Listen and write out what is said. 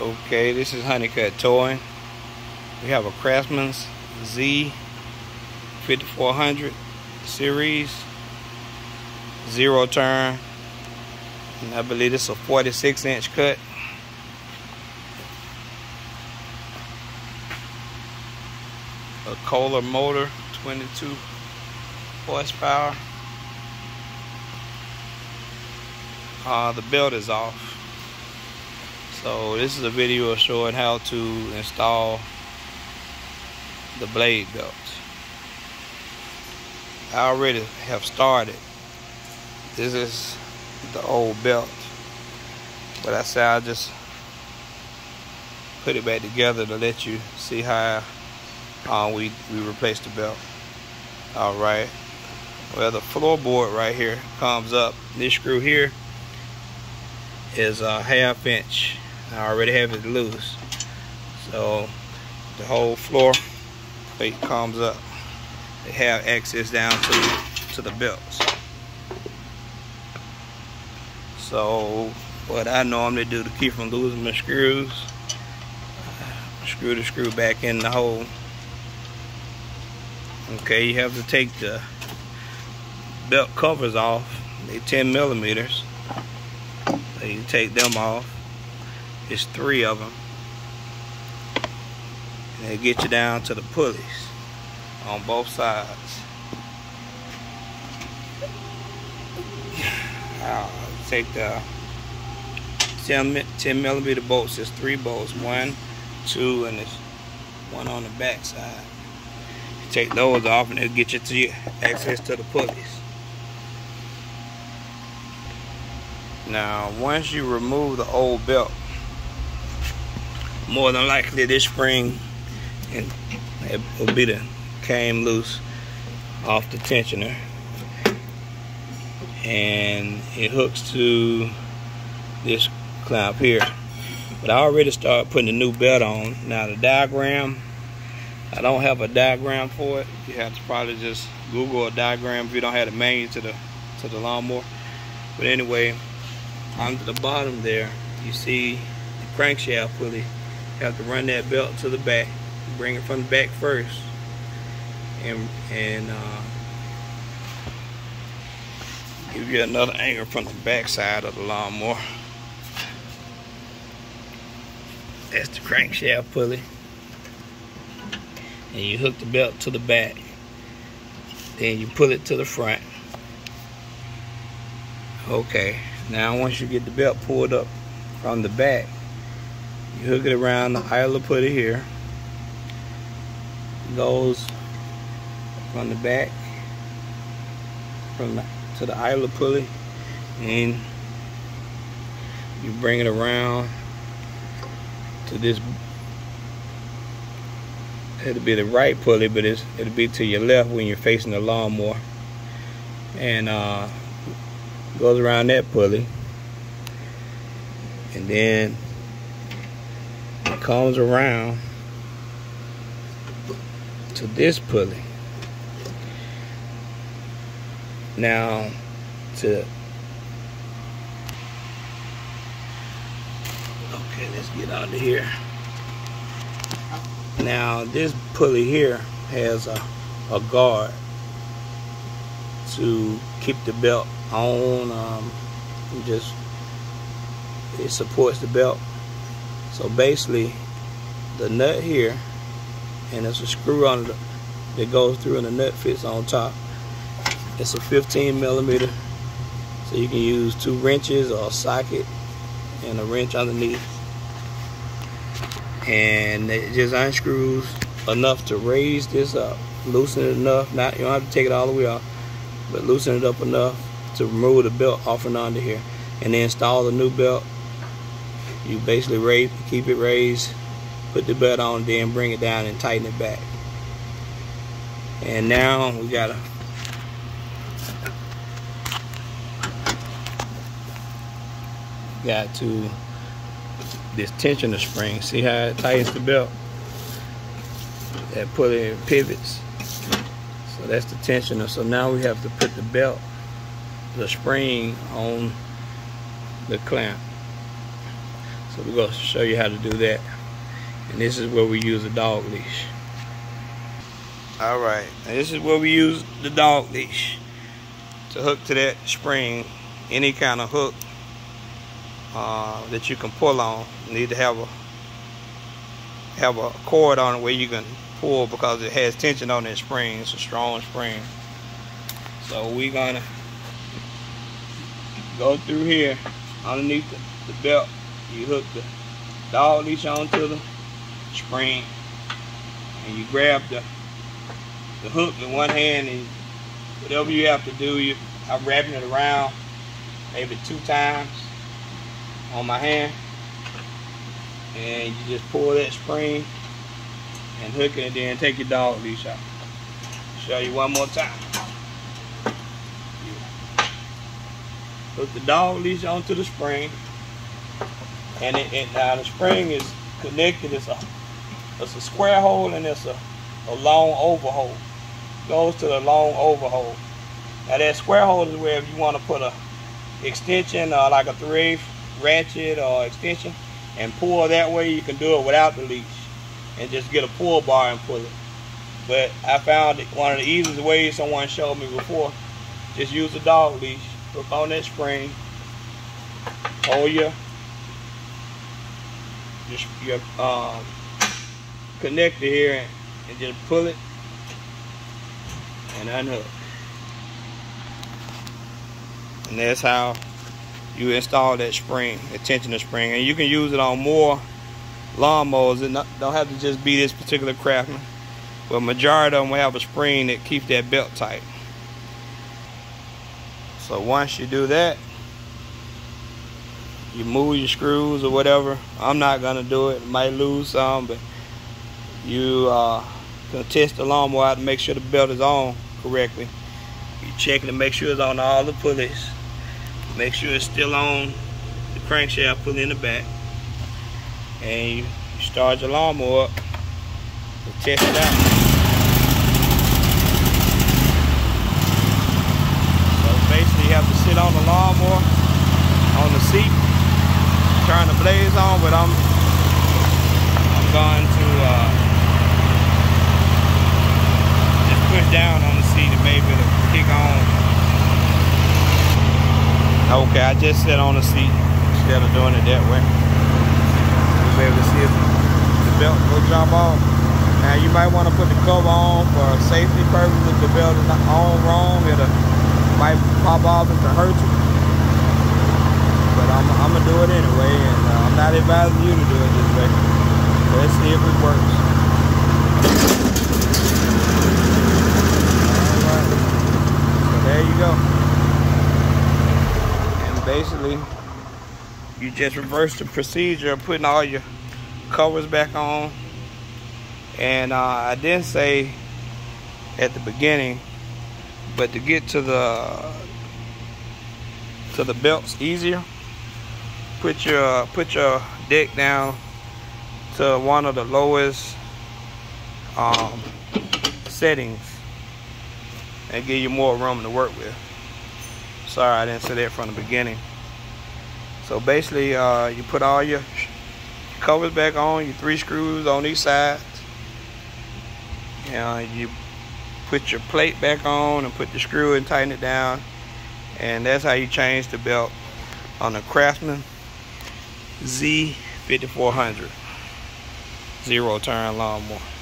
Okay, this is Honeycutt Towing. We have a Craftsman's Z5400 series, zero turn. And I believe it's a 46 inch cut. A Kohler motor, 22 horsepower. Uh, the belt is off. So this is a video showing how to install the blade belt. I already have started. This is the old belt. But I said I'll just put it back together to let you see how uh, we, we replace the belt. Alright. Well the floorboard right here comes up. This screw here is a half inch I already have it loose. So the whole floor plate comes up. They have access down to, to the belts. So what I normally do to keep from losing my screws, screw the screw back in the hole. Okay, you have to take the belt covers off. They 10 millimeters. So you take them off it's three of them. And they get you down to the pulleys on both sides. I'll take the 10, 10 millimeter bolts. There's three bolts. One, two, and there's one on the back side. You take those off and it'll get you to your access to the pulleys. Now, once you remove the old belt, more than likely this spring and it will be the came loose off the tensioner. And it hooks to this clamp here. But I already started putting a new belt on. Now the diagram I don't have a diagram for it. You have to probably just google a diagram if you don't have the manual to the to the lawnmower. But anyway on the bottom there you see the crankshaft pulley have to run that belt to the back bring it from the back first. And and uh, give you another angle from the back side of the lawnmower. That's the crankshaft pulley. And you hook the belt to the back. Then you pull it to the front. Okay now once you get the belt pulled up from the back you hook it around the idler pulley here. Goes from the back from the, to the idler pulley and you bring it around to this it'll be the right pulley but it's, it'll be to your left when you're facing the lawnmower and uh, goes around that pulley and then comes around to this pulley. Now, to okay, let's get out of here. Now, this pulley here has a, a guard to keep the belt on. Um, just it supports the belt so basically, the nut here, and there's a screw on it that goes through and the nut fits on top. It's a 15 millimeter, so you can use two wrenches or a socket and a wrench underneath. And it just unscrews enough to raise this up, loosen it enough. Not you don't have to take it all the way off, but loosen it up enough to remove the belt off and under here, and then install the new belt you basically raise, keep it raised, put the belt on, then bring it down and tighten it back. And now we gotta got to this tensioner spring. See how it tightens the belt? That in pivots. So that's the tensioner. So now we have to put the belt, the spring on the clamp. So we're going to show you how to do that. And this is where we use a dog leash. All right, this is where we use the dog leash to hook to that spring. Any kind of hook uh, that you can pull on. You need to have a have a cord on it where you can pull because it has tension on that spring. It's a strong spring. So we're gonna go through here underneath the, the belt. You hook the dog leash onto the spring and you grab the the hook in one hand and whatever you have to do, you I'm wrapping it around maybe two times on my hand and you just pull that spring and hook it and then take your dog leash out. Show you one more time. Hook the dog leash onto the spring and it, now the spring is connected. It's a it's a square hole and it's a, a long overhole. Goes to the long overhole. Now that square hole is where if you want to put a extension uh, like a 3 ratchet or extension and pull that way you can do it without the leash and just get a pull bar and pull it. But I found one of the easiest ways someone showed me before, just use a dog leash, hook on that spring, hold your, just your um, connector here and, just pull it and unhook. And that's how you install that spring, the tensioner spring. And you can use it on more lawnmowers. It don't have to just be this particular Craftsman. But majority of them will have a spring that keeps that belt tight. So once you do that, you move your screws or whatever. I'm not gonna do it. Might lose some, but you uh, gonna test the lawnmower out to make sure the belt is on correctly. You check to make sure it's on all the pulleys. Make sure it's still on the crankshaft pulley in the back. And you start your lawnmower up to test it out. So basically you have to sit on the lawnmower on the seat, turn the blades on, but I'm I'm going to uh, just push down on the seat and maybe it'll kick on Okay, I just sit on the seat instead of doing it that way. You'll be able to see if the belt will jump off. Now you might want to put the cover on for safety purposes. If the belt is not on wrong, it might pop off if it hurts you. I'm, I'm gonna do it anyway, and uh, I'm not advising you to do it this way. Let's see if it works. All right. So there you go And basically you just reverse the procedure of putting all your covers back on and uh, I didn't say at the beginning but to get to the to the belts easier put your put your deck down to one of the lowest um, settings and give you more room to work with Sorry, I didn't say that from the beginning. So basically, uh, you put all your covers back on, your three screws on each side. And you put your plate back on and put the screw and tighten it down. And that's how you change the belt on the Craftsman Z5400 zero turn lawnmower.